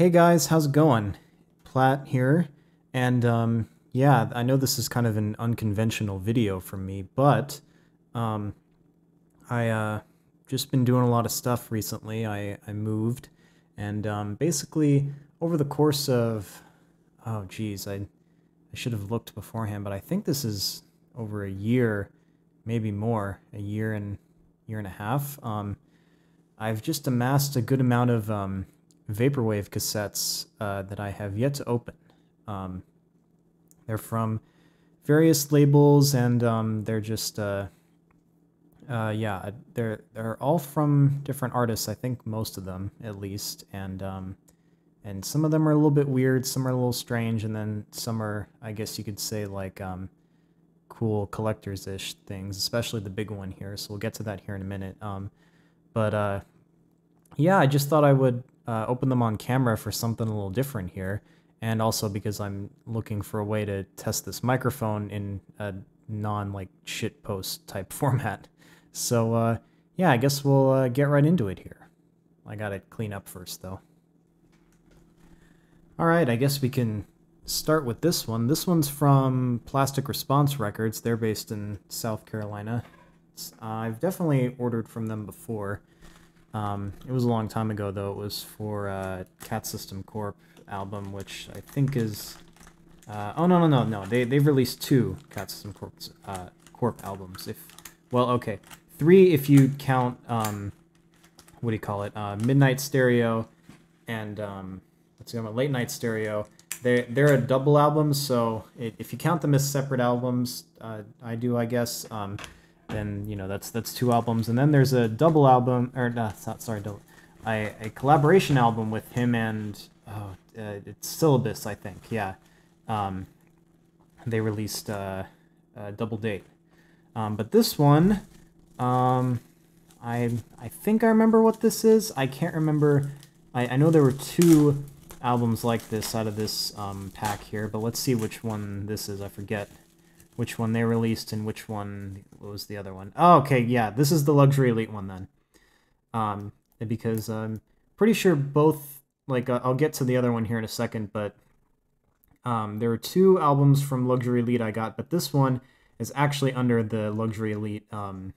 Hey guys, how's it going? Plat here, and um, yeah, I know this is kind of an unconventional video for me, but um, I uh, just been doing a lot of stuff recently. I, I moved, and um, basically over the course of oh geez, I I should have looked beforehand, but I think this is over a year, maybe more, a year and year and a half. Um, I've just amassed a good amount of um, vaporwave cassettes uh, that I have yet to open. Um, they're from various labels, and um, they're just uh, uh, yeah, they're they're all from different artists. I think most of them, at least, and um, and some of them are a little bit weird, some are a little strange, and then some are, I guess you could say, like um, cool collectors ish things, especially the big one here. So we'll get to that here in a minute. Um, but uh, yeah, I just thought I would uh, open them on camera for something a little different here. And also because I'm looking for a way to test this microphone in a non like shit post type format. So uh, yeah, I guess we'll uh, get right into it here. I gotta clean up first though. Alright, I guess we can start with this one. This one's from Plastic Response Records. They're based in South Carolina. Uh, I've definitely ordered from them before. Um, it was a long time ago, though. It was for uh, Cat System Corp album, which I think is... Uh, oh, no, no, no, no. They, they've released two Cat System Corp, uh, Corp albums. If Well, okay. Three if you count, um, what do you call it? Uh, Midnight Stereo and, um, let's see, I'm at Late Night Stereo. They're, they're a double album, so it, if you count them as separate albums, uh, I do, I guess, um, then you know that's that's two albums, and then there's a double album, or no, not sorry, double, a, a collaboration album with him and oh, uh, it's Syllabus, I think, yeah. Um, they released uh, a double date, um, but this one, um, I I think I remember what this is. I can't remember. I, I know there were two albums like this out of this um, pack here, but let's see which one this is. I forget which one they released and which one what was the other one. Oh, okay, yeah, this is the Luxury Elite one then. Um, because I'm pretty sure both, like, uh, I'll get to the other one here in a second, but um, there are two albums from Luxury Elite I got, but this one is actually under the Luxury Elite um,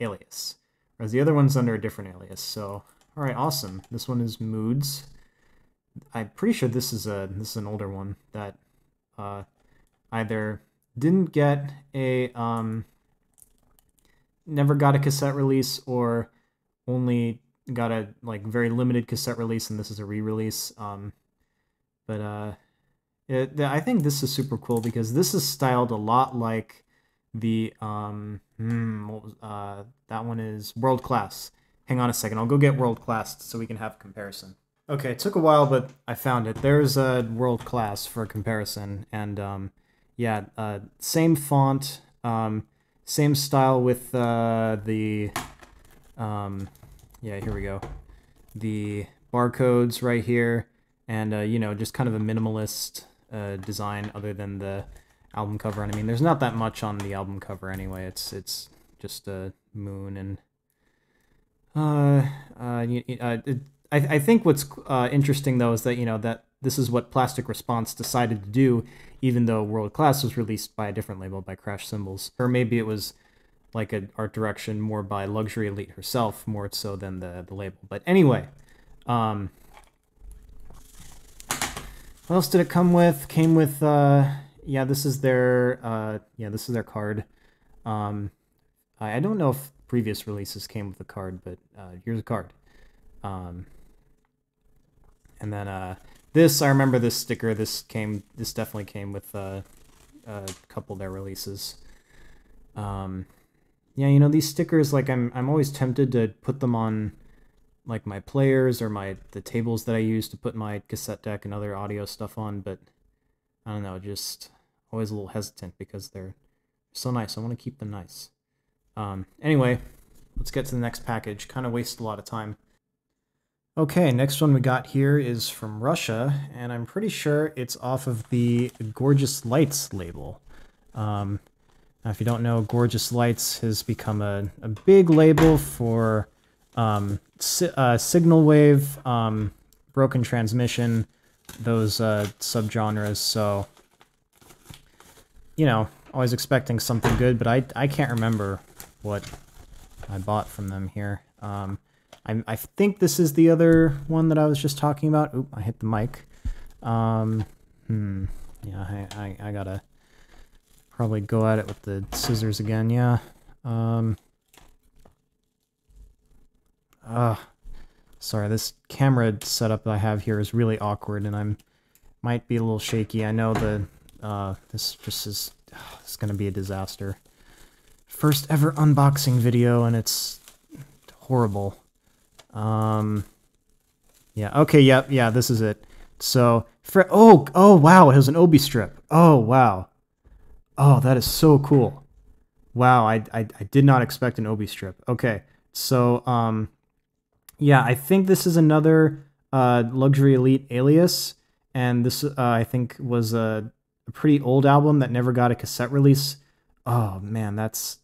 alias, whereas the other one's under a different alias. So, all right, awesome. This one is Moods. I'm pretty sure this is a this is an older one that uh, either didn't get a um, never got a cassette release or only got a like very limited cassette release and this is a re-release um, but uh it, I think this is super cool because this is styled a lot like the um hmm, was, uh that one is world class hang on a second I'll go get world class so we can have a comparison. Okay it took a while but I found it. There's a world class for comparison and um yeah, uh, same font, um, same style with uh, the, um, yeah, here we go, the barcodes right here, and uh, you know, just kind of a minimalist uh, design other than the album cover. And I mean, there's not that much on the album cover anyway. It's it's just a moon and uh, uh, uh it, I I think what's uh, interesting though is that you know that this is what Plastic Response decided to do, even though World Class was released by a different label by Crash Cymbals. Or maybe it was like an art direction more by Luxury Elite herself, more so than the, the label. But anyway, um, what else did it come with? Came with, uh, yeah, this is their, uh, yeah, this is their card. Um, I, I don't know if previous releases came with a card, but uh, here's a card. Um, and then uh, this, I remember this sticker. This came. This definitely came with uh, a couple of their releases. Um, yeah, you know these stickers. Like I'm, I'm always tempted to put them on, like my players or my the tables that I use to put my cassette deck and other audio stuff on. But I don't know, just always a little hesitant because they're so nice. I want to keep them nice. Um, anyway, let's get to the next package. Kind of waste a lot of time. Okay, next one we got here is from Russia, and I'm pretty sure it's off of the Gorgeous Lights label. Um, now, if you don't know, Gorgeous Lights has become a, a big label for um, si uh, signal wave um, broken transmission, those uh, subgenres. So, you know, always expecting something good, but I I can't remember what I bought from them here. Um, I I think this is the other one that I was just talking about. Oop, I hit the mic. Um, hmm. Yeah, I, I, I gotta probably go at it with the scissors again. Yeah. Um. Ah. Uh, sorry, this camera setup that I have here is really awkward, and I'm might be a little shaky. I know the uh, this just is oh, it's gonna be a disaster. First ever unboxing video, and it's horrible. Um, yeah. Okay. Yep. Yeah, yeah. This is it. So, for oh oh wow, it has an obi strip. Oh wow. Oh, that is so cool. Wow, I I, I did not expect an obi strip. Okay. So um, yeah, I think this is another uh, Luxury Elite alias, and this uh, I think was a, a, pretty old album that never got a cassette release. Oh man, that's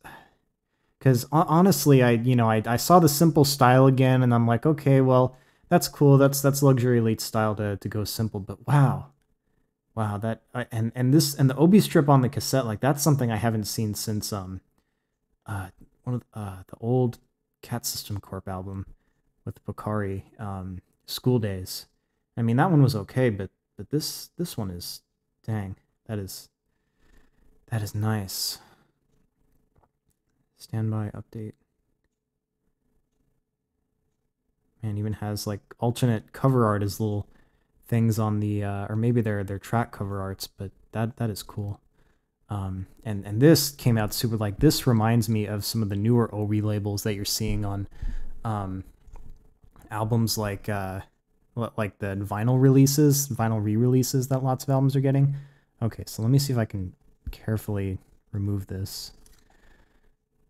because honestly, I you know I, I saw the simple style again, and I'm like, okay, well that's cool. That's that's Luxury Elite style to to go simple, but wow. Wow, that and and this and the Obi strip on the cassette, like that's something I haven't seen since um uh one of uh the old Cat System Corp album with Pocari, um, School Days. I mean, that one was okay, but but this this one is, dang, that is that is nice. Standby update. Man, even has like alternate cover art as little things on the, uh, or maybe they're they're track cover arts, but that that is cool. Um, and and this came out super like this reminds me of some of the newer obi labels that you're seeing on um, albums like uh, like the vinyl releases, vinyl re-releases that lots of albums are getting. Okay, so let me see if I can carefully remove this.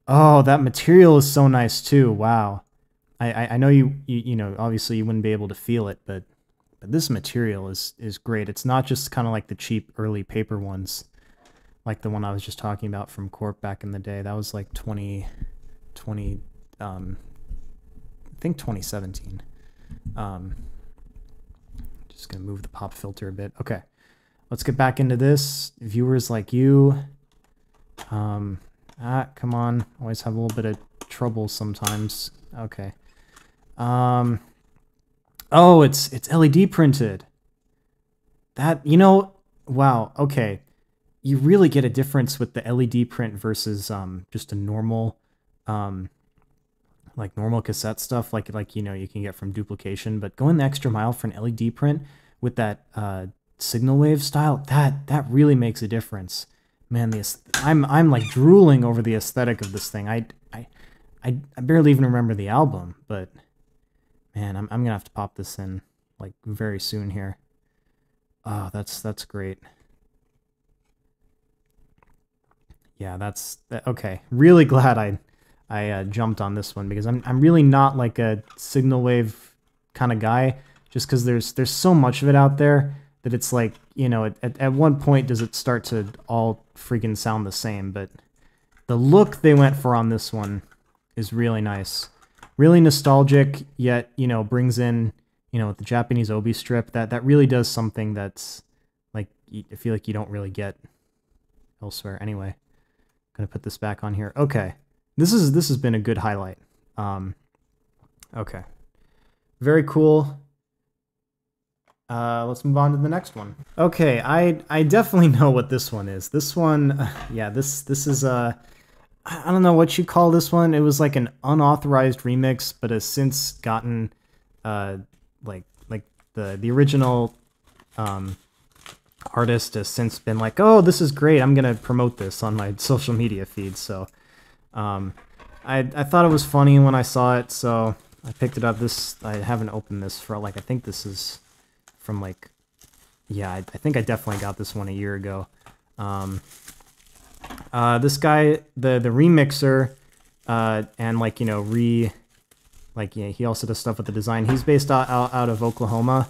Oh, that material is so nice too. Wow. I, I, know you, you you know obviously you wouldn't be able to feel it, but but this material is is great. It's not just kind of like the cheap early paper ones, like the one I was just talking about from Corp back in the day. That was like 20, 20 um, I think 2017. Um, just gonna move the pop filter a bit. Okay, let's get back into this. Viewers like you, um, ah, come on. Always have a little bit of trouble sometimes. Okay. Um, oh, it's it's LED printed. That you know, wow. Okay, you really get a difference with the LED print versus um just a normal um like normal cassette stuff, like like you know you can get from duplication, but going the extra mile for an LED print with that uh, signal wave style, that that really makes a difference. Man, the I'm I'm like drooling over the aesthetic of this thing. I I I, I barely even remember the album, but man, I'm I'm gonna have to pop this in like very soon here. Oh, that's that's great. Yeah, that's okay. Really glad I I uh, jumped on this one because I'm I'm really not like a signal wave kind of guy. Just because there's there's so much of it out there that it's like you know at at one point does it start to all freaking sound the same. But the look they went for on this one is really nice, really nostalgic. Yet you know brings in you know the Japanese obi strip that that really does something that's like I feel like you don't really get elsewhere. Anyway, gonna put this back on here. Okay. This is this has been a good highlight. Um, okay, very cool. Uh, let's move on to the next one. Okay, I I definitely know what this one is. This one, yeah, this this is a. Uh, I don't know what you call this one. It was like an unauthorized remix, but has since gotten, uh, like like the the original, um, artist has since been like, oh, this is great. I'm gonna promote this on my social media feed. So, um, I, I thought it was funny when I saw it, so I picked it up. This I haven't opened this for like I think this is from like yeah I, I think I definitely got this one a year ago. Um, uh, this guy the the remixer uh, and like you know re like yeah he also does stuff with the design. He's based out out, of Oklahoma,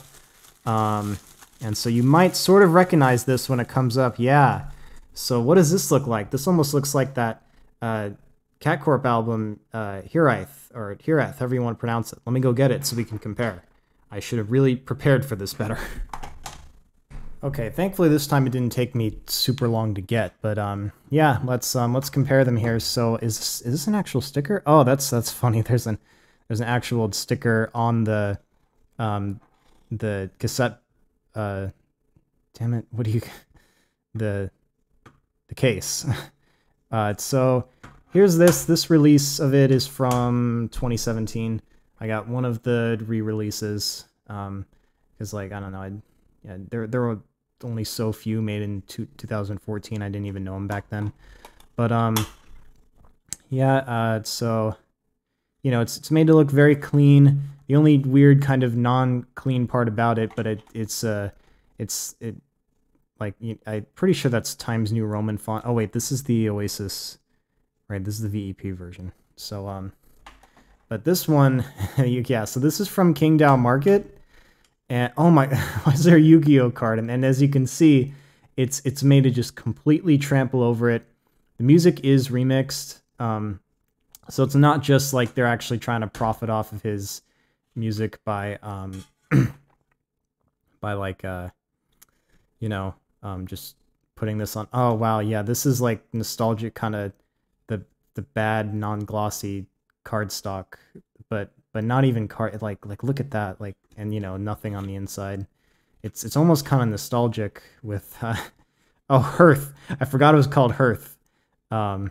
um, and so you might sort of recognize this when it comes up. Yeah. So what does this look like? This almost looks like that. Uh, Cat Corp album, uh, or Hiraeth, however you want to pronounce it. Let me go get it so we can compare. I should have really prepared for this better. okay, thankfully this time it didn't take me super long to get, but um, yeah, let's um, let's compare them here. So is this, is this an actual sticker? Oh, that's that's funny. There's an there's an actual sticker on the um, the cassette. Uh, damn it! What do you the the case? uh, so here's this. This release of it is from 2017. I got one of the re-releases um because like I don't know, I yeah there there were only so few made in two, 2014. I didn't even know them back then, but um yeah uh so you know it's it's made to look very clean. The only weird kind of non-clean part about it, but it it's uh it's it like I'm pretty sure that's Times New Roman font. Oh wait, this is the Oasis, right? This is the VEP version. So um but this one, yeah, so this is from Qingdao Market. And oh my, is there a Yu-Gi-Oh card? And, and as you can see, it's it's made to just completely trample over it. The music is remixed. Um, so it's not just like they're actually trying to profit off of his music by um by like uh you know um just putting this on oh wow yeah this is like nostalgic kind of the the bad non-glossy cardstock, but but not even card. Like like look at that. Like and you know nothing on the inside. It's it's almost kind of nostalgic with. Uh, oh, Hearth. I forgot it was called Hearth. Um.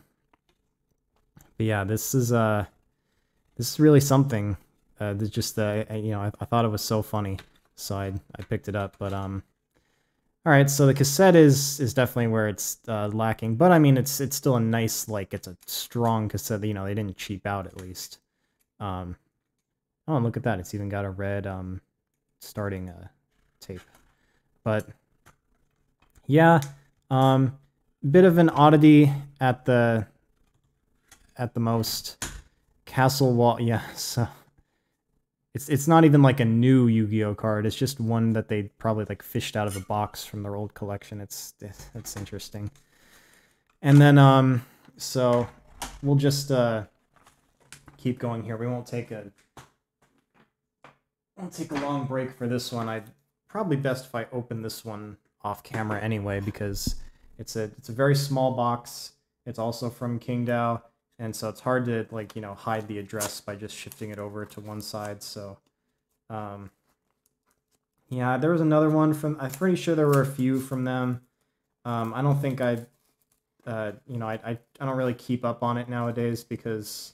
But yeah, this is uh, this is really something. Uh, this just uh, you know I, I thought it was so funny, so I I picked it up. But um, all right, so the cassette is is definitely where it's uh, lacking, but I mean it's it's still a nice like it's a strong cassette. You know they didn't cheap out at least. Um, oh, and look at that! It's even got a red um starting uh, tape. But yeah, um, bit of an oddity at the at the most. Castle Wall, yeah. So it's it's not even like a new Yu-Gi-Oh card. It's just one that they probably like fished out of a box from their old collection. It's it's interesting. And then um so we'll just uh keep going here. We won't take a won't take a long break for this one. I'd probably best if I open this one off camera anyway because it's a it's a very small box. It's also from Qingdao and so it's hard to like you know hide the address by just shifting it over to one side so um, yeah there was another one from i'm pretty sure there were a few from them. Um, i don't think i uh, you know I, I i don't really keep up on it nowadays because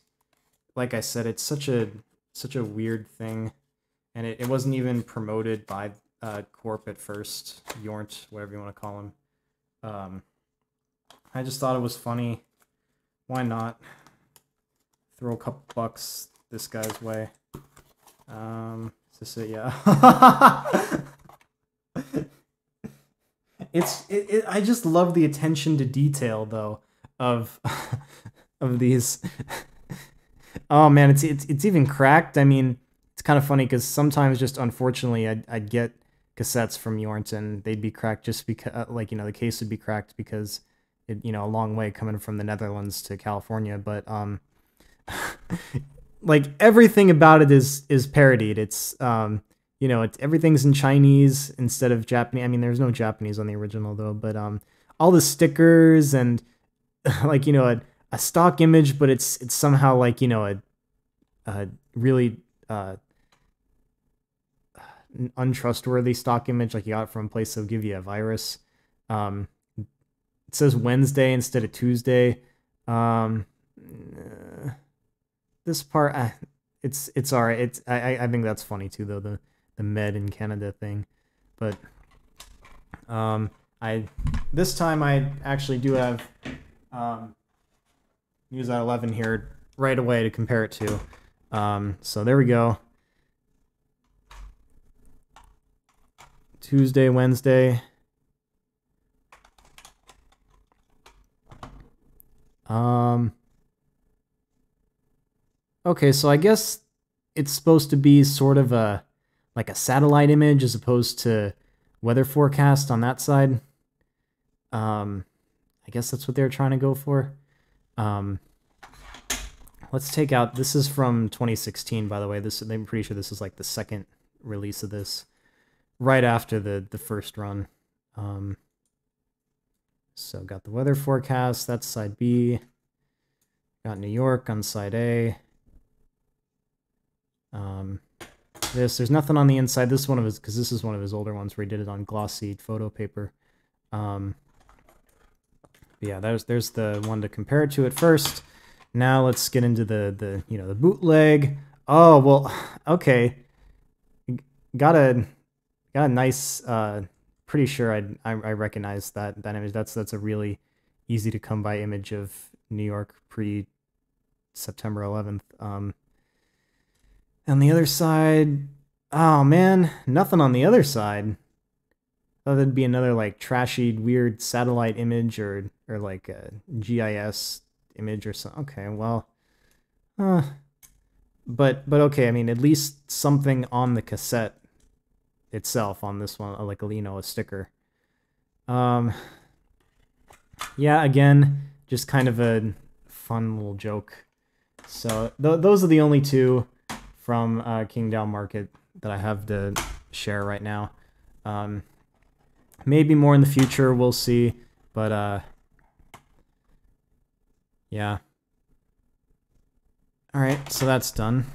like i said it's such a such a weird thing. And it, it wasn't even promoted by uh, corp at first Jornt whatever you want to call him um, i just thought it was funny why not? Throw a couple bucks this guy's way. Um, is this it? Yeah. it's it, it, I just love the attention to detail though of of these. oh man, it's it's it's even cracked. I mean, it's kind of funny because sometimes just unfortunately I'd, I'd get cassettes from Yornton. They'd be cracked just because like you know the case would be cracked because it, you know, a long way coming from the Netherlands to California, but um, like everything about it is is parodied. It's um, you know, it's everything's in Chinese instead of Japanese. I mean, there's no Japanese on the original though, but um, all the stickers and like you know a, a stock image, but it's it's somehow like you know a, a really uh untrustworthy stock image like you got from a place that'll give you a virus um it says Wednesday instead of Tuesday. Um, uh, this part, uh, it's it's alright. It's I I think that's funny too though the the med in Canada thing, but um I this time I actually do have um News at 11 here right away to compare it to. Um, so there we go. Tuesday, Wednesday. Um. Okay, so I guess it's supposed to be sort of a like a satellite image as opposed to weather forecast on that side. Um, I guess that's what they're trying to go for. Um, let's take out. This is from 2016, by the way. This I'm pretty sure this is like the second release of this, right after the the first run. Um, so got the weather forecast. That's side B. Got New York on side A. Um, this there's nothing on the inside. This one of his because this is one of his older ones where he did it on glossy photo paper. Um, yeah, there's there's the one to compare it to at first. Now let's get into the the you know the bootleg. Oh well, okay. Got a got a nice. Uh, pretty sure I'd, I I recognize that that image. That's that's a really easy to come by image of New York pre September 11th. Um, on the other side, oh man, nothing on the other side. Thought there'd be another like trashy, weird satellite image or or like a GIS image or something. Okay, well, uh, but but okay. I mean, at least something on the cassette itself on this one, like you know, a sticker. Um, yeah, again, just kind of a fun little joke. So th those are the only two from uh, Qingdao Market that I have to share right now. Um, maybe more in the future, we'll see. But uh, yeah. All right, so that's done.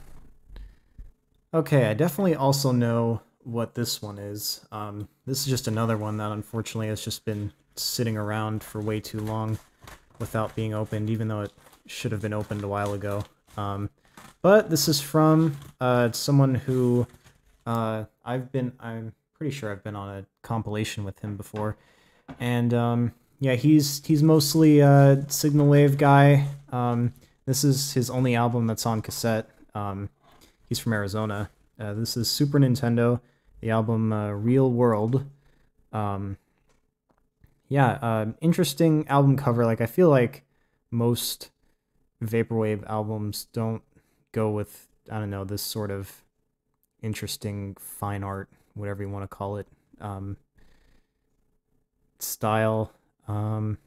Okay, I definitely also know what this one is. Um, this is just another one that unfortunately has just been sitting around for way too long without being opened, even though it should have been opened a while ago. Um, but this is from uh, someone who uh, I've been, I'm pretty sure I've been on a compilation with him before. And um, yeah, he's he's mostly a signal wave guy. Um, this is his only album that's on cassette. Um, he's from Arizona. Uh, this is Super Nintendo, the album uh, Real World. Um, yeah, uh, interesting album cover. Like I feel like most vaporwave albums don't go with I don't know this sort of interesting fine art, whatever you want to call it, um, style. Um,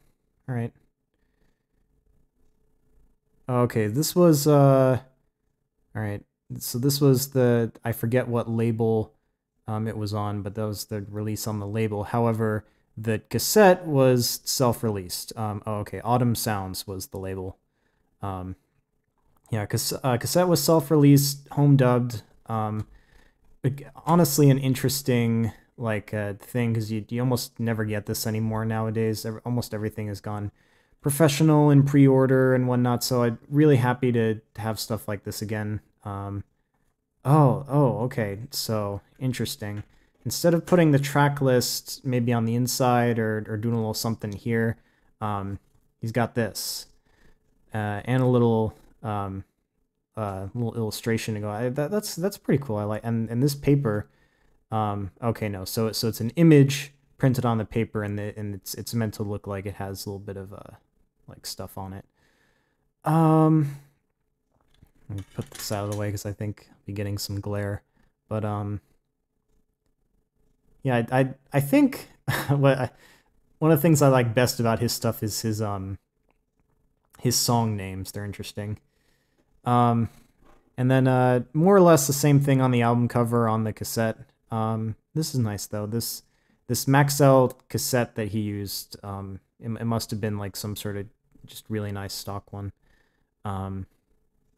all right. Okay, this was uh, all right. So this was the I forget what label um, it was on, but that was the release on the label. However, the cassette was self-released. Um, oh, okay, Autumn Sounds was the label. Um, yeah, uh, cassette was self-released, home dubbed. Um, honestly, an interesting like uh, thing because you you almost never get this anymore nowadays. Almost everything has gone professional and pre-order and whatnot. So I'm really happy to, to have stuff like this again. Um, oh, oh, okay. So interesting. Instead of putting the track list maybe on the inside or, or doing a little something here, um, he's got this uh, and a little um, uh, little illustration to go. I, that, that's that's pretty cool. I like and and this paper. Um, okay, no, so so it's an image printed on the paper, and the and it's it's meant to look like it has a little bit of uh like stuff on it. Um, let me put this out of the way because I think I'll be getting some glare. But um, yeah, I I, I think what I, one of the things I like best about his stuff is his um his song names. They're interesting. Um, and then uh, more or less the same thing on the album cover on the cassette. Um, this is nice though. This this Maxell cassette that he used. Um, it, it must have been like some sort of just really nice stock one. Um,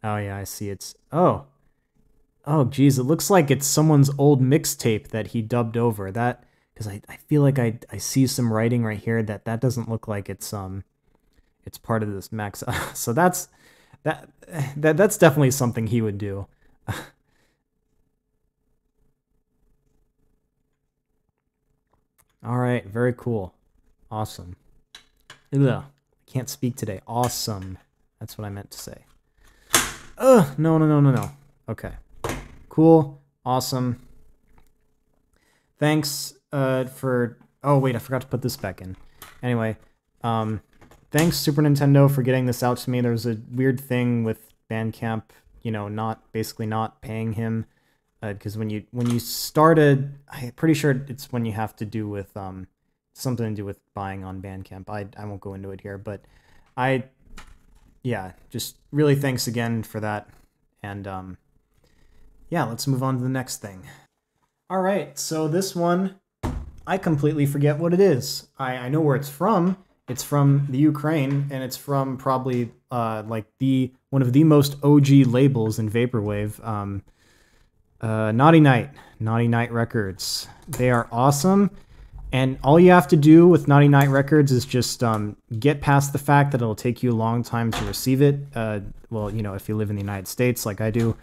oh yeah, I see. It's oh, oh geez, it looks like it's someone's old mixtape that he dubbed over. That because I, I feel like I I see some writing right here that that doesn't look like it's um it's part of this max. so that's that that that's definitely something he would do. All right, very cool. Awesome. Ugh, can't speak today. Awesome. That's what I meant to say. Ugh, no, no, no, no, no. Okay. Cool. Awesome. Thanks uh, for... Oh, wait, I forgot to put this back in. Anyway, um, thanks Super Nintendo for getting this out to me. There was a weird thing with Bandcamp, you know, not basically not paying him because uh, when you when you started, I'm pretty sure it's when you have to do with um something to do with buying on Bandcamp. I I won't go into it here, but I yeah, just really thanks again for that, and um yeah, let's move on to the next thing. All right, so this one, I completely forget what it is. I, I know where it's from. It's from the Ukraine, and it's from probably uh, like the one of the most OG labels in vaporwave. Um, uh, Naughty Night, Naughty Night Records. They are awesome, and all you have to do with Naughty Night Records is just um, get past the fact that it'll take you a long time to receive it. Uh, well, you know, if you live in the United States, like I do.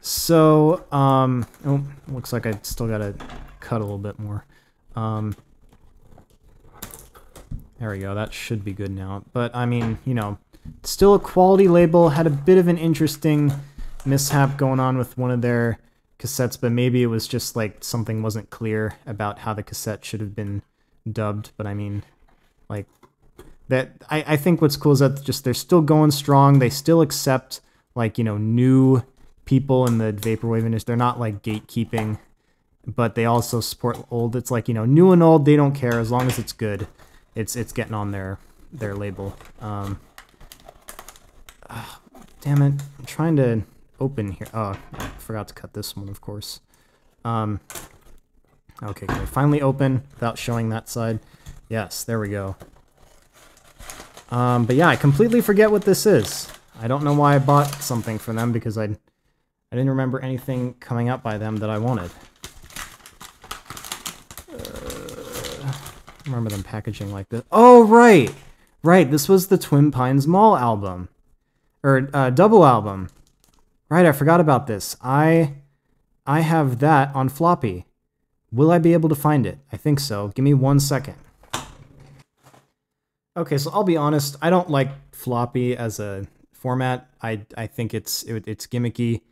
So, um, oh, looks like I still gotta cut a little bit more. Um, there we go. That should be good now. But I mean, you know, still a quality label. Had a bit of an interesting mishap going on with one of their cassettes, but maybe it was just like something wasn't clear about how the cassette should have been dubbed. But I mean, like that. I I think what's cool is that just they're still going strong. They still accept like you know new people in the vaporwave industry. They're not like gatekeeping, but they also support old. It's like you know new and old. They don't care as long as it's good. It's it's getting on their their label. Um, damn it! I'm trying to open here. Oh, forgot to cut this one, of course. Um, okay, can finally open without showing that side? Yes, there we go. Um, but yeah, I completely forget what this is. I don't know why I bought something for them because I, I didn't remember anything coming up by them that I wanted. Uh, remember them packaging like this. Oh, right! Right, this was the Twin Pines Mall album. Or, uh, double album. Right, I forgot about this. I I have that on floppy. Will I be able to find it? I think so. Give me one second. Okay, so I'll be honest. I don't like floppy as a format. I I think it's it, it's gimmicky,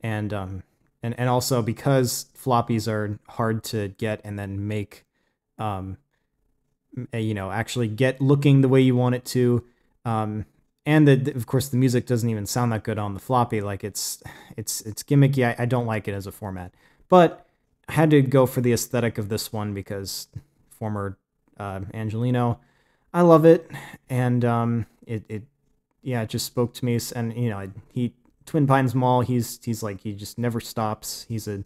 and um and and also because floppies are hard to get and then make, um, you know, actually get looking the way you want it to. Um, and the, of course the music doesn't even sound that good on the floppy. Like it's it's it's gimmicky. I, I, don't like it as a format. But i had to go for the aesthetic of this one because former uh, angelino i love it. And um it, it yeah it just spoke to me. And you know he twin pines mall he's he's like he just never stops. He's a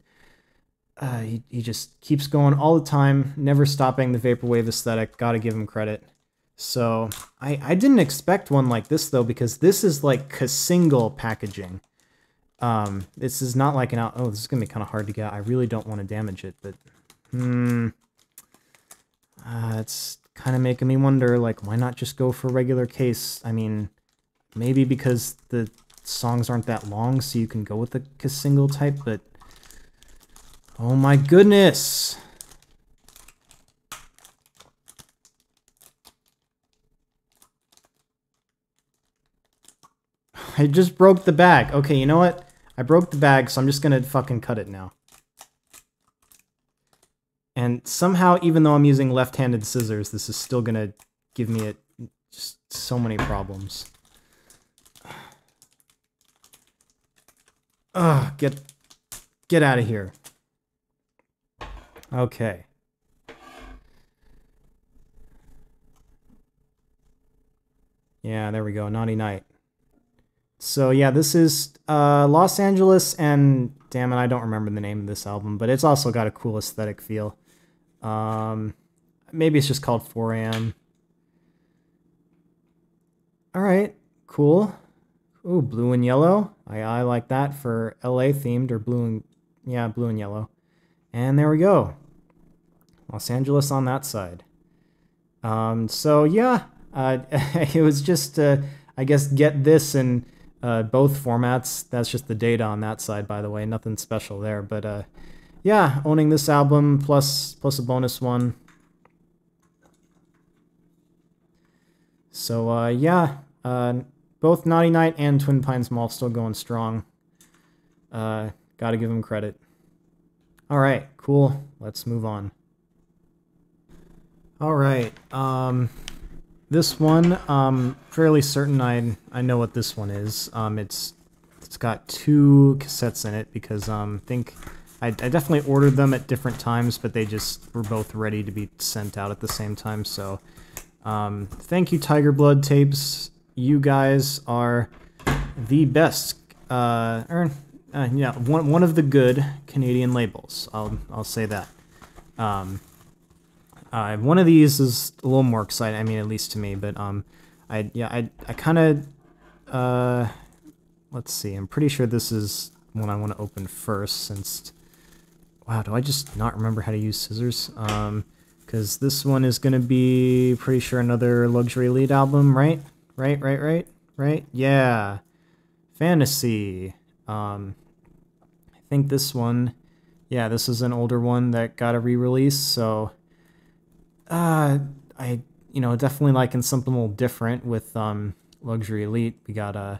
uh, he, he just keeps going all the time never stopping the vaporwave aesthetic. Gotta give him credit so I, I didn't expect one like this though because this is like a single packaging. Um, this is not like an out. Oh, this is gonna be kind of hard to get. I really don't want to damage it, but hmm, uh, it's kind of making me wonder. Like, why not just go for regular case? I mean, maybe because the songs aren't that long, so you can go with the single type. But oh my goodness. I just broke the bag. Okay, you know what? I broke the bag, so I'm just gonna fucking cut it now. And somehow, even though I'm using left-handed scissors, this is still gonna give me a, just so many problems. Ugh, get, get out of here. Okay. Yeah, there we go. Naughty Night. So yeah, this is uh, Los Angeles, and damn it, I don't remember the name of this album, but it's also got a cool aesthetic feel. Um, maybe it's just called 4 a.m. All right, cool. Ooh, blue and yellow. I, I like that for LA themed or blue and yeah, blue and yellow. And there we go. Los Angeles on that side. Um, so yeah, uh, it was just uh, I guess get this and uh, both formats. That's just the data on that side, by the way. Nothing special there, but uh, yeah, owning this album plus plus a bonus one. So uh, yeah, uh, both Naughty Night and Twin Pines Mall still going strong. Uh, gotta give them credit. All right, cool. Let's move on. All right. Um, this one, um, fairly certain I I know what this one is. Um, it's it's got two cassettes in it because um, I think I, I definitely ordered them at different times, but they just were both ready to be sent out at the same time. So, um, thank you, Tiger Blood Tapes. You guys are the best. Uh, or uh, yeah, one one of the good Canadian labels. I'll I'll say that. Um, uh, one of these is a little more exciting. I mean, at least to me. But um, I yeah I I kind of uh, let's see. I'm pretty sure this is one I want to open first since. Wow, do I just not remember how to use scissors? Um, because this one is gonna be pretty sure another Luxury Elite album, right? Right, right, right, right. Yeah, fantasy. Um, I think this one, yeah, this is an older one that got a re-release, so uh, I, you know, definitely liking something a little different with um, Luxury Elite. We got a uh,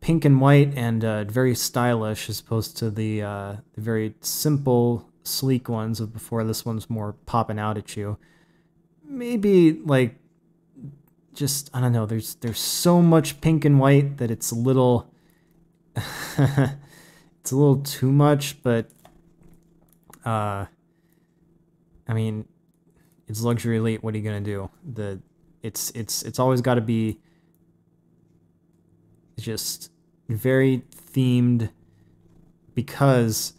pink and white and uh, very stylish as opposed to the, uh, the very simple, sleek ones of before. This one's more popping out at you. Maybe like just I don't know. There's there's so much pink and white that it's a little it's a little too much, but uh, I mean, it's luxury elite. What are you gonna do? The it's it's it's always got to be just very themed because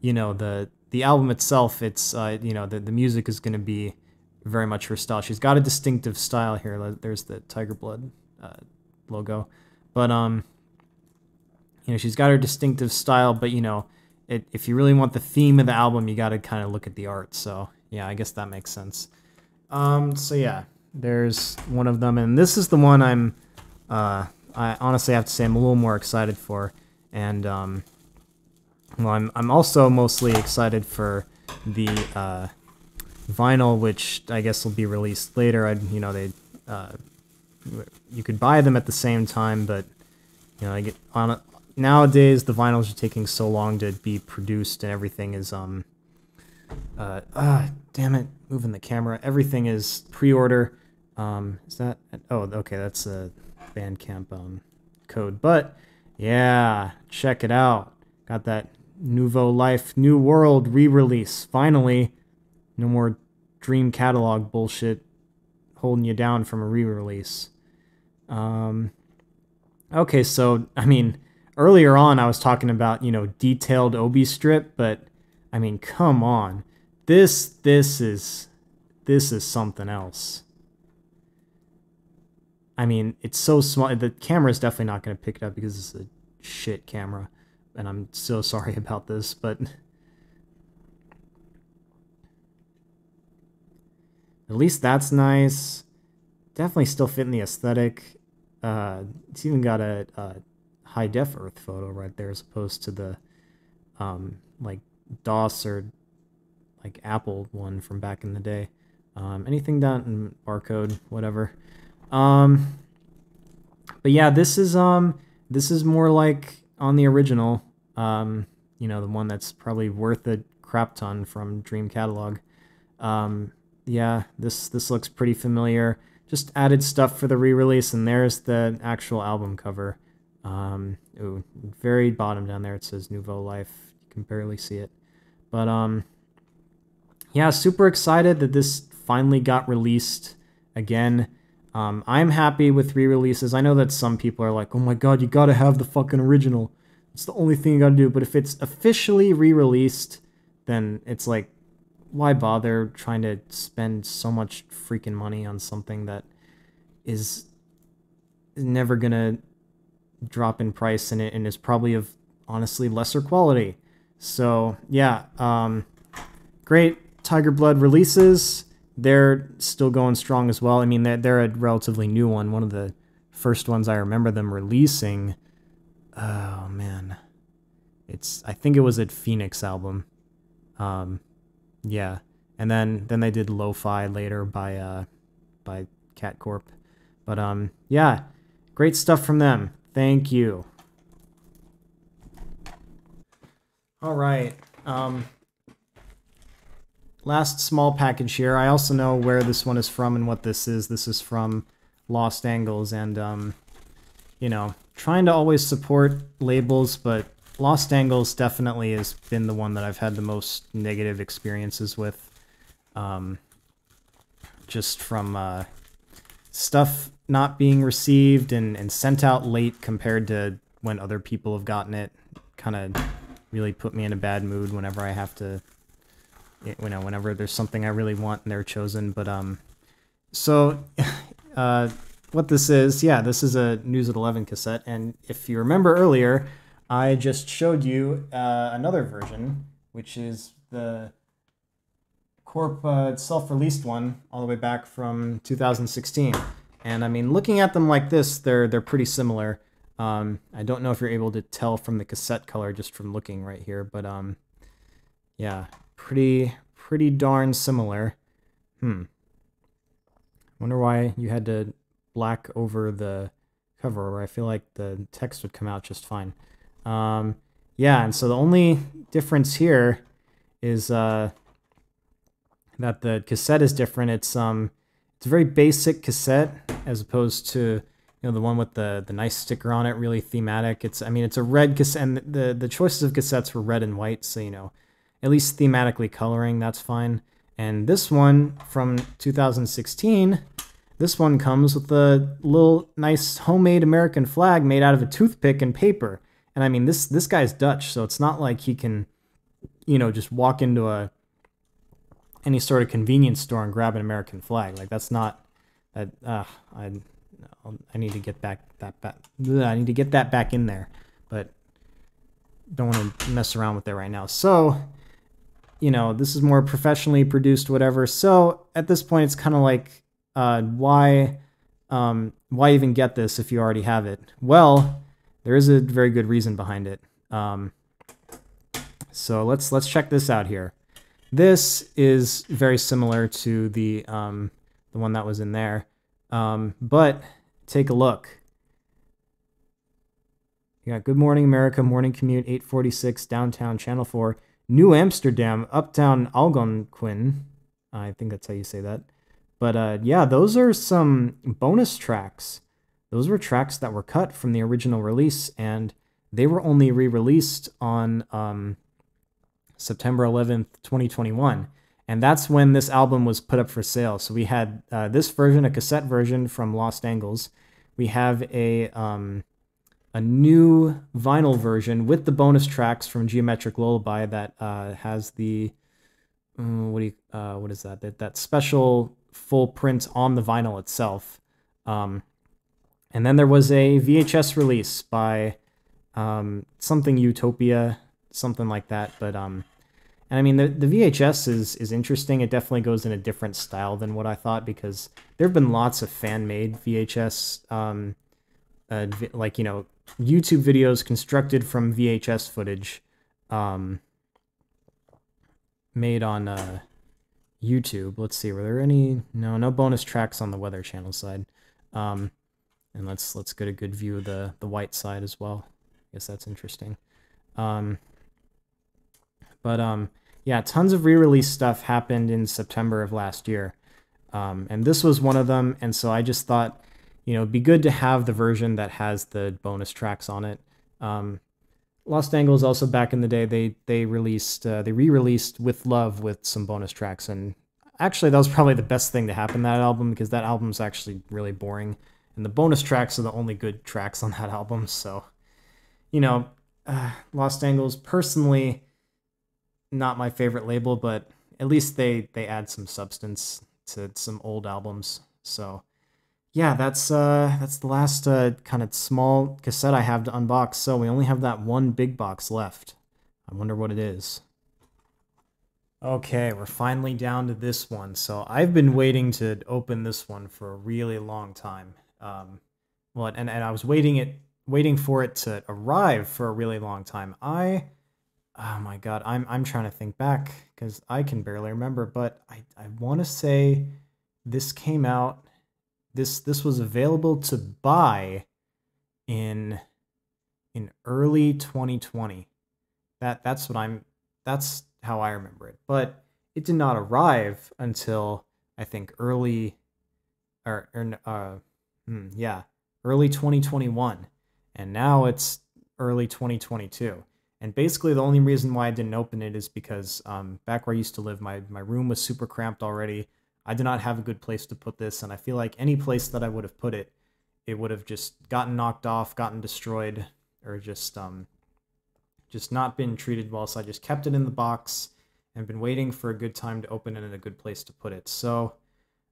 you know the the album itself it's uh, you know the, the music is going to be very much her style she's got a distinctive style here there's the tiger blood uh, logo but um you know she's got her distinctive style but you know it, if you really want the theme of the album you got to kind of look at the art so yeah, I guess that makes sense. Um, so yeah, there's one of them, and this is the one I'm, uh, I honestly have to say I'm a little more excited for, and um, well, I'm I'm also mostly excited for the uh, vinyl, which I guess will be released later. I you know they, uh, you could buy them at the same time, but you know I get on nowadays the vinyls are taking so long to be produced and everything is um uh, ah, damn it, moving the camera. Everything is pre-order. Um, is that? Oh, okay, that's a Bandcamp um, code. But yeah, check it out. Got that Nouveau Life, New World re-release. Finally, no more Dream Catalogue bullshit holding you down from a re-release. Um, okay, so I mean, earlier on I was talking about you know detailed obi strip, but I mean, come on. This this is this is something else. I mean, it's so small. The camera is definitely not going to pick it up because it's a shit camera. And I'm so sorry about this, but... At least that's nice. Definitely still fitting the aesthetic. Uh, it's even got a, a high def Earth photo right there as opposed to the um, like DOS or like Apple one from back in the day. Um, anything done in barcode, whatever. Um, but yeah, this is um this is more like on the original. Um, you know, the one that's probably worth a crap ton from Dream Catalogue. Um, yeah, this this looks pretty familiar. Just added stuff for the re-release, and there's the actual album cover. Um, ooh, very bottom down there it says Nouveau Life. You can barely see it. But um, yeah, super excited that this finally got released again. Um, I'm happy with re-releases. I know that some people are like, "Oh my god, you gotta have the fucking original. It's the only thing you gotta do." But if it's officially re-released, then it's like, why bother trying to spend so much freaking money on something that is never gonna drop in price and it and is probably of honestly lesser quality. So yeah, um, great Tiger Blood releases. They're still going strong as well. I mean, they're, they're a relatively new one. One of the first ones I remember them releasing. Oh man, it's I think it was at Phoenix album. Um, yeah, and then then they did Lo-Fi later by uh by Cat Corp. But um, yeah, great stuff from them. Thank you. All right. Um, last small package here. I also know where this one is from and what this is. This is from Lost Angles, and um, you know, trying to always support labels, but Lost Angles definitely has been the one that I've had the most negative experiences with. Um, just from uh, stuff not being received and, and sent out late compared to when other people have gotten it kind of really put me in a bad mood whenever I have to, you know, whenever there's something I really want and they're chosen. But um, so uh, what this is, yeah, this is a News at 11 cassette, and if you remember earlier, I just showed you uh, another version, which is the Corp uh, self-released one, all the way back from 2016. And I mean, looking at them like this, they're they're pretty similar. Um, I don't know if you're able to tell from the cassette color just from looking right here, but um, yeah, pretty pretty darn similar. Hmm. Wonder why you had to black over the cover, where I feel like the text would come out just fine. Um, yeah, and so the only difference here is uh, that the cassette is different. It's um, it's a very basic cassette as opposed to you know the one with the the nice sticker on it, really thematic. It's I mean it's a red cassette, and the the choices of cassettes were red and white, so you know at least thematically coloring that's fine. And this one from 2016, this one comes with a little nice homemade American flag made out of a toothpick and paper. And I mean this this guy's Dutch, so it's not like he can you know just walk into a any sort of convenience store and grab an American flag. Like that's not that uh I I need to get back that back. I need to get that back in there, but don't want to mess around with it right now. So, you know, this is more professionally produced, whatever. So at this point, it's kind of like, uh, why, um, why even get this if you already have it? Well, there is a very good reason behind it. Um, so let's let's check this out here. This is very similar to the um, the one that was in there, um, but Take a look. You got Good Morning America, Morning Commute, 846, Downtown, Channel 4, New Amsterdam, Uptown Algonquin. I think that's how you say that. But uh, yeah, those are some bonus tracks. Those were tracks that were cut from the original release, and they were only re released on um, September 11th, 2021 and that's when this album was put up for sale. So we had uh, this version, a cassette version from Lost Angles. We have a um, a new vinyl version with the bonus tracks from Geometric Lullaby that uh, has the uh, what do you uh, what is that? that that special full print on the vinyl itself. Um, and then there was a VHS release by um, something Utopia, something like that. But um, and I mean, the, the VHS is, is interesting. It definitely goes in a different style than what I thought because there have been lots of fan made VHS, um, uh, like, you know, YouTube videos constructed from VHS footage um, made on uh, YouTube. Let's see, were there any? No, no bonus tracks on the Weather Channel side. Um, and let's let's get a good view of the the white side as well. I guess that's interesting. Um, but um, yeah, tons of re-release stuff happened in September of last year, um, and this was one of them. And so I just thought, you know, it'd be good to have the version that has the bonus tracks on it. Um, Lost Angles also back in the day they they released uh, they re-released with love with some bonus tracks and actually that was probably the best thing to happen that album because that album's actually really boring and the bonus tracks are the only good tracks on that album so you know uh, Lost Angles personally not my favorite label, but at least they they add some substance to some old albums. So yeah, that's uh that's the last uh, kind of small cassette I have to unbox. So we only have that one big box left. I wonder what it is. Okay, we're finally down to this one. So I've been waiting to open this one for a really long time. Um, well, and, and I was waiting it waiting for it to arrive for a really long time. I oh my god, I'm I'm trying to think back because I can barely remember, but I I want to say this came out this this was available to buy in in early 2020. That that's what I'm that's how I remember it. But it did not arrive until I think early or, or uh hmm, yeah, early 2021. And now it's early 2022. And basically, the only reason why I didn't open it is because um, back where I used to live, my, my room was super cramped already. I did not have a good place to put this, and I feel like any place that I would have put it, it would have just gotten knocked off, gotten destroyed, or just um, just not been treated well, so I just kept it in the box and been waiting for a good time to open it and a good place to put it. So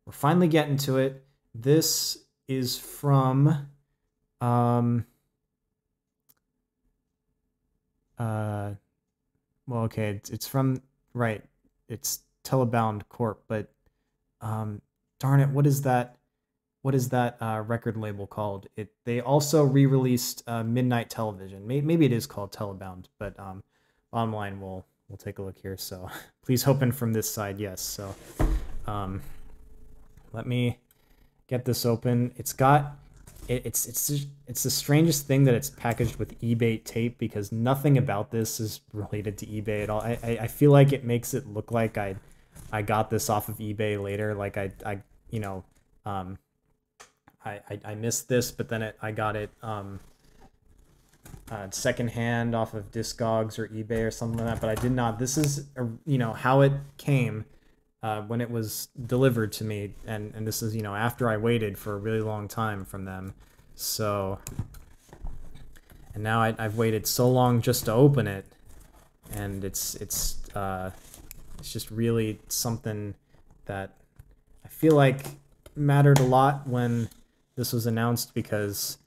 we're finally getting to it. This is from um uh well okay, it's, it's from right, it's Telebound Corp, but um darn it, what is that what is that uh, record label called? It they also re-released uh, Midnight Television. Maybe, maybe it is called Telebound, but um, bottom line, we'll we'll take a look here. So please open from this side, yes. So um, let me get this open. It's got it, it's it's it's the strangest thing that it's packaged with eBay tape because nothing about this is related to eBay at all. I, I, I feel like it makes it look like I I got this off of eBay later. Like I I you know um I, I, I missed this, but then it, I got it um, uh, secondhand off of Discogs or eBay or something like that. But I did not. This is a, you know how it came uh, when it was delivered to me, and and this is you know after I waited for a really long time from them. So and now I, I've waited so long just to open it, and it's it's uh, it's just really something that I feel like mattered a lot when this was announced because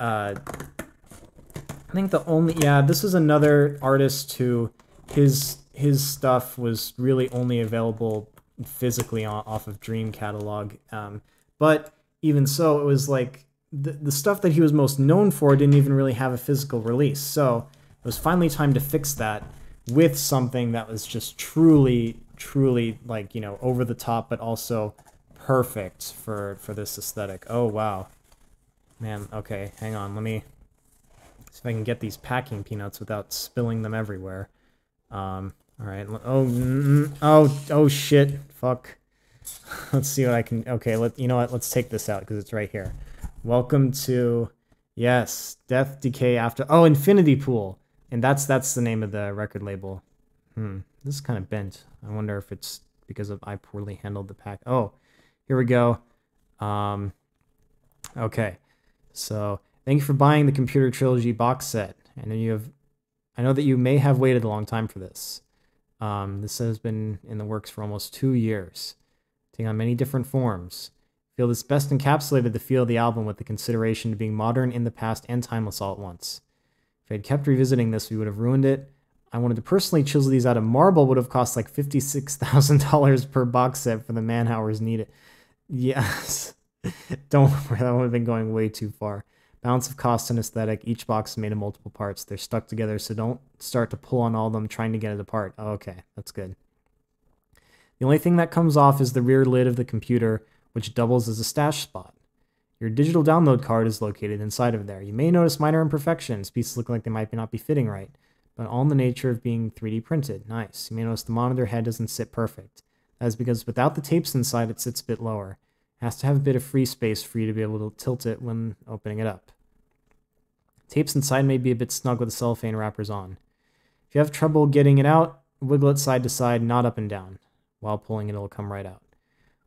uh, I think the only yeah this is another artist who his his stuff was really only available physically off of Dream Catalogue, um, but even so, it was like the the stuff that he was most known for didn't even really have a physical release. So it was finally time to fix that with something that was just truly truly like you know over the top, but also perfect for for this aesthetic. Oh wow, man. Okay, hang on. Let me see if I can get these packing peanuts without spilling them everywhere. Um. All right. Oh. Oh. Oh shit. Fuck. Let's see what I can. Okay. Let you know what. Let's take this out because it's right here. Welcome to yes, Death Decay After. Oh, Infinity Pool, and that's that's the name of the record label. Hmm. This is kind of bent. I wonder if it's because of I poorly handled the pack. Oh, here we go. Um, okay, so thank you for buying the Computer Trilogy box set. I know you have, I know that you may have waited a long time for this. Um, this has been in the works for almost two years, taking on many different forms. I feel this best encapsulated the feel of the album with the consideration to being modern in the past and timeless all at once. If I had kept revisiting this, we would have ruined it. I wanted to personally chisel these out of marble would have cost like $56,000 per box set for the man hours needed. Yes. Don't worry, that would have been going way too far. Balance of cost and aesthetic. Each box is made of multiple parts. They're stuck together, so don't start to pull on all of them trying to get it apart. Oh, okay, that's good. The only thing that comes off is the rear lid of the computer, which doubles as a stash spot. Your digital download card is located inside of there. You may notice minor imperfections. Pieces look like they might not be fitting right, but all in the nature of being 3D printed. Nice. You may notice the monitor head doesn't sit perfect. That is because without the tapes inside, it sits a bit lower. Has to have a bit of free space for you to be able to tilt it when opening it up. Tapes inside may be a bit snug with the cellophane wrappers on. If you have trouble getting it out, wiggle it side to side, not up and down. While pulling it, it'll come right out.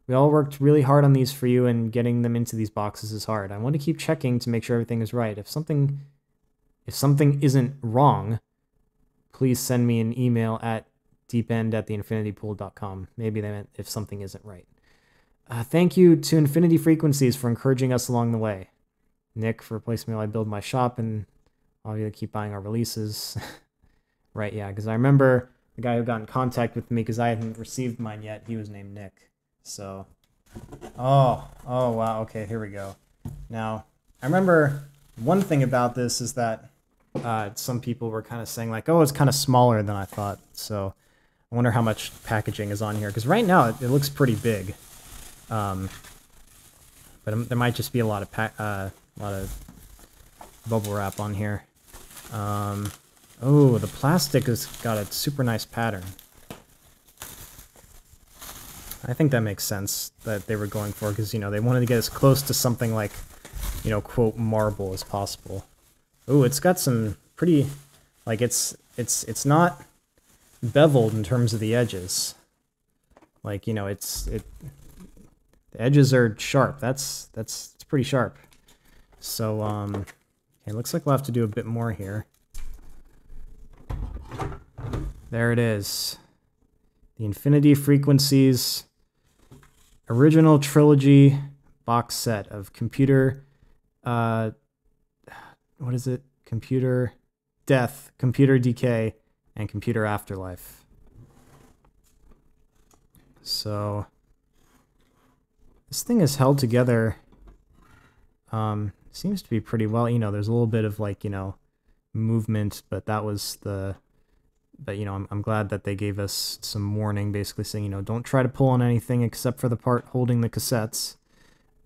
We all worked really hard on these for you, and getting them into these boxes is hard. I want to keep checking to make sure everything is right. If something, if something isn't wrong, please send me an email at deepend at theinfinitypool.com. Maybe they meant if something isn't right. Uh, thank you to Infinity Frequencies for encouraging us along the way. Nick for replacing me while I build my shop, and you that keep buying our releases. right, yeah, because I remember the guy who got in contact with me because I hadn't received mine yet. He was named Nick. So, oh, oh, wow. Okay, here we go. Now, I remember one thing about this is that uh, some people were kind of saying, like, oh, it's kind of smaller than I thought. So, I wonder how much packaging is on here because right now it, it, looks pretty big. Um, but there might just be a lot of pack, uh, a lot of bubble wrap on here. Um, oh, the plastic has got a super nice pattern. I think that makes sense that they were going for because you know they wanted to get as close to something like, you know, quote marble as possible. Oh, it's got some pretty, like it's it's it's not beveled in terms of the edges. Like, you know, it's it the edges are sharp. That's that's it's pretty sharp. So um okay, looks like we'll have to do a bit more here. There it is. The Infinity Frequencies original trilogy box set of computer uh what is it? Computer death, computer decay, and computer afterlife. So this thing is held together um seems to be pretty well, you know, there's a little bit of like, you know, movement, but that was the but you know, I'm, I'm glad that they gave us some warning, basically saying, you know, don't try to pull on anything except for the part holding the cassettes.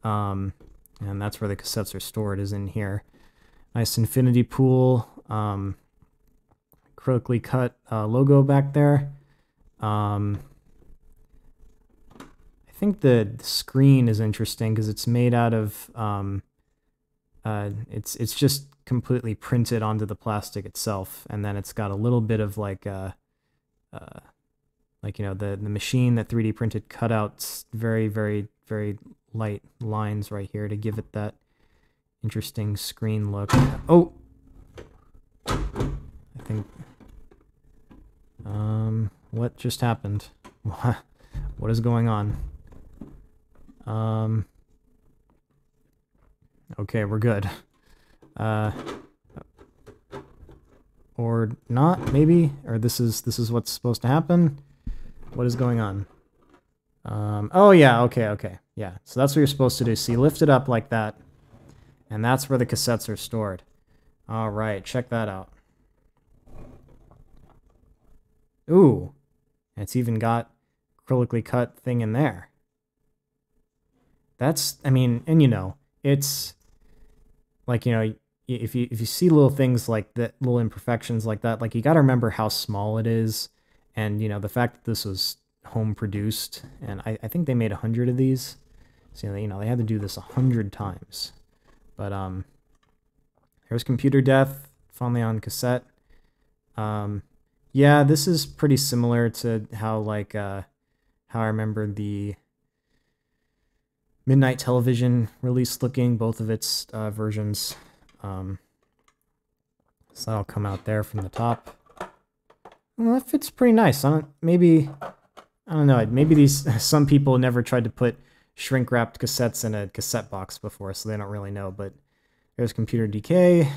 Um, and that's where the cassettes are stored, is in here. Nice infinity pool, um, critically cut uh, logo back there. Um, I think the, screen is interesting because it's made out of um, uh, it's it's just completely printed onto the plastic itself, and then it's got a little bit of like uh, uh, like you know the the machine that 3D printed cutouts very very very light lines right here to give it that interesting screen look. Oh, I think um what just happened? what is going on? Um Okay, we're good. Uh, or not, maybe? Or this is this is what's supposed to happen? What is going on? Um, oh yeah, okay, okay. Yeah, so that's what you're supposed to do. So you lift it up like that, and that's where the cassettes are stored. All right, check that out. Ooh, it's even got acrylically cut thing in there. That's, I mean, and you know, it's like you know if you if you see little things like that little imperfections like that like you got to remember how small it is and you know the fact that this was home produced and i, I think they made a hundred of these. So you know they had to do this a hundred times. But um here's computer death finally on cassette. Um yeah this is pretty similar to how like uh how i remember the Midnight Television release looking, both of its uh, versions. Um, so that'll come out there from the top. Well, that fits pretty nice. I don't, maybe, I don't know, maybe these, some people never tried to put shrink wrapped cassettes in a cassette box before, so they don't really know, but there's Computer Decay.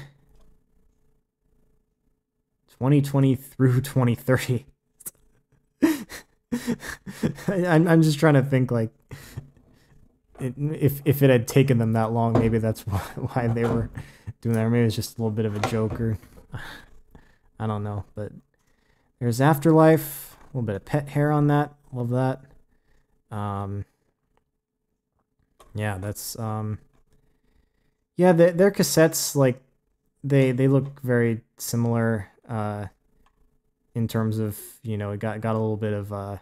2020 through 2030. I'm, I'm just trying to think like if if it had taken them that long, maybe that's why, why they were doing that. Or maybe it's just a little bit of a joker. I don't know. But there's Afterlife, a little bit of pet hair on that. Love that. Um, yeah, that's um, yeah. The, their cassettes like they they look very similar. Uh, in terms of you know, it got got a little bit of uh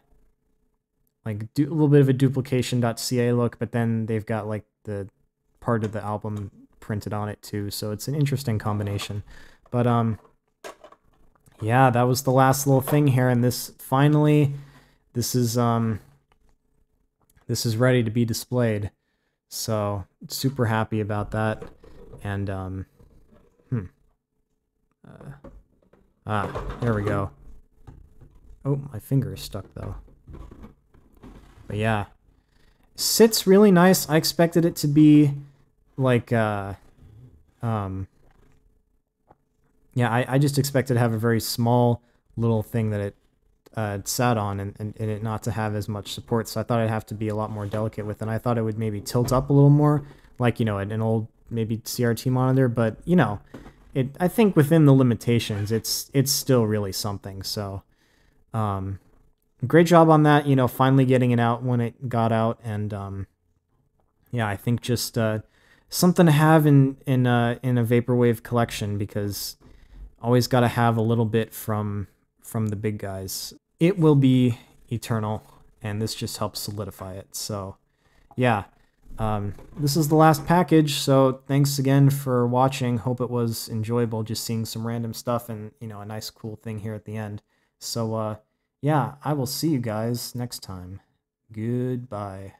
like do, a little bit of a duplication.ca look, but then they've got like the part of the album printed on it too. So it's an interesting combination. But um yeah, that was the last little thing here and this finally this is um this is ready to be displayed. So super happy about that. And um hmm. Uh, ah, there we go. Oh, my finger is stuck though. But yeah. Sits really nice. I expected it to be like uh um yeah, I, I just expected to have a very small little thing that it uh, sat on and, and, and, it not to have as much support. So I thought I'd have to be a lot more delicate with it. And I thought it would maybe tilt up a little more, like, you know, an old maybe CRT monitor. But, you know, it I think within the limitations, it's it's still really something. So um, great job on that. You know, finally getting it out when it got out, and um, yeah, I think just uh, something to have in in uh, in a vaporwave collection because always got to have a little bit from from the big guys. It will be eternal, and this just helps solidify it. So, yeah. Um, this is the last package, so thanks again for watching. Hope it was enjoyable just seeing some random stuff and, you know, a nice cool thing here at the end. So, uh, yeah, I will see you guys next time. Goodbye.